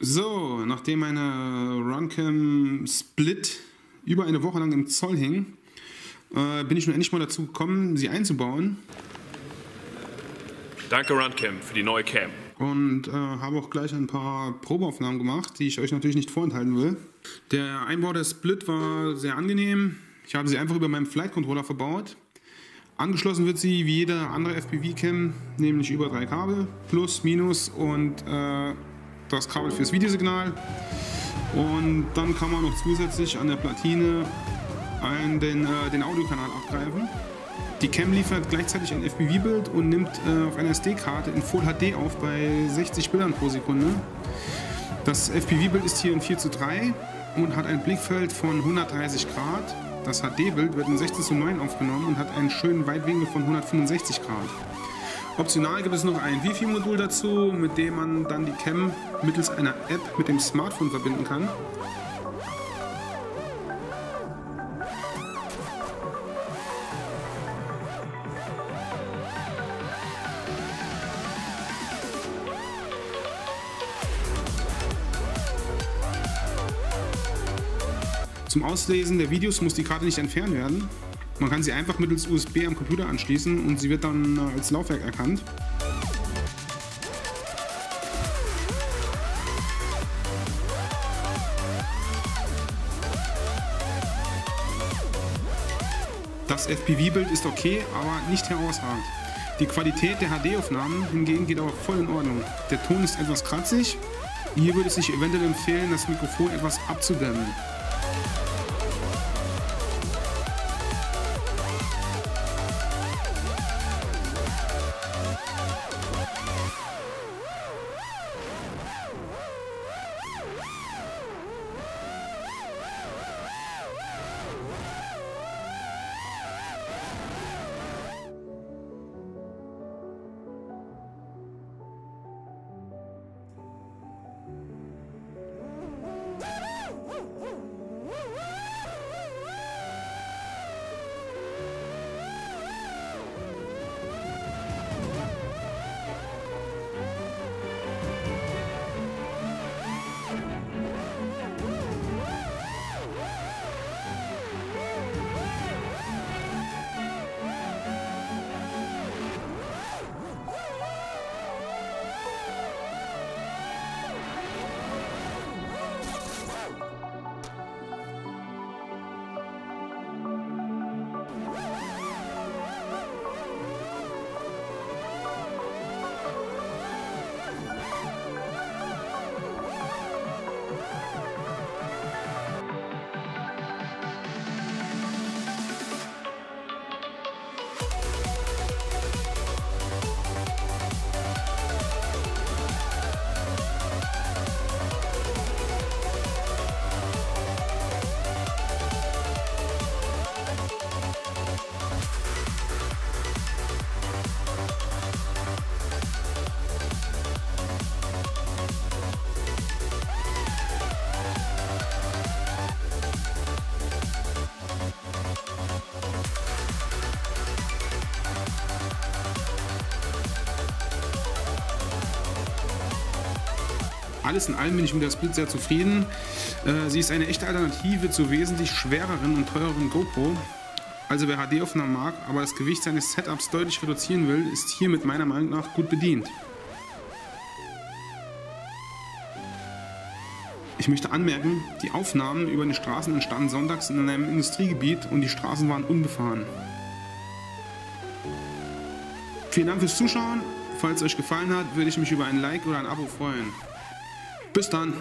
So, nachdem meine Runcam Split über eine Woche lang im Zoll hing, äh, bin ich nun endlich mal dazu gekommen, sie einzubauen. Danke Runcam für die neue Cam. Und äh, habe auch gleich ein paar Probeaufnahmen gemacht, die ich euch natürlich nicht vorenthalten will. Der Einbau der Split war sehr angenehm. Ich habe sie einfach über meinen Flight Controller verbaut. Angeschlossen wird sie wie jede andere FPV-Cam, nämlich über drei Kabel, Plus, Minus und äh, das Kabel fürs Videosignal. Und dann kann man noch zusätzlich an der Platine einen, den, äh, den Audiokanal abgreifen. Die Cam liefert gleichzeitig ein FPV-Bild und nimmt äh, auf einer SD-Karte in Full HD auf bei 60 Bildern pro Sekunde. Das FPV-Bild ist hier in 4 zu 3 und hat ein Blickfeld von 130 Grad. Das HD-Bild wird in 16 zu 9 aufgenommen und hat einen schönen Weitwinkel von 165 Grad. Optional gibt es noch ein Wi-Fi-Modul dazu, mit dem man dann die Cam mittels einer App mit dem Smartphone verbinden kann. Zum Auslesen der Videos muss die Karte nicht entfernt werden. Man kann sie einfach mittels USB am Computer anschließen und sie wird dann äh, als Laufwerk erkannt. Das FPV-Bild ist okay, aber nicht herausragend. Die Qualität der HD-Aufnahmen hingegen geht aber voll in Ordnung. Der Ton ist etwas kratzig. Hier würde es sich eventuell empfehlen, das Mikrofon etwas abzudämmen. Alles in allem bin ich mit der Split sehr zufrieden. Äh, sie ist eine echte Alternative zur wesentlich schwereren und teureren GoPro. Also wer HD-Aufnahmen mag, aber das Gewicht seines Setups deutlich reduzieren will, ist hier mit meiner Meinung nach gut bedient. Ich möchte anmerken, die Aufnahmen über den Straßen entstanden sonntags in einem Industriegebiet und die Straßen waren unbefahren. Vielen Dank fürs Zuschauen. Falls es euch gefallen hat, würde ich mich über ein Like oder ein Abo freuen. Bis dann.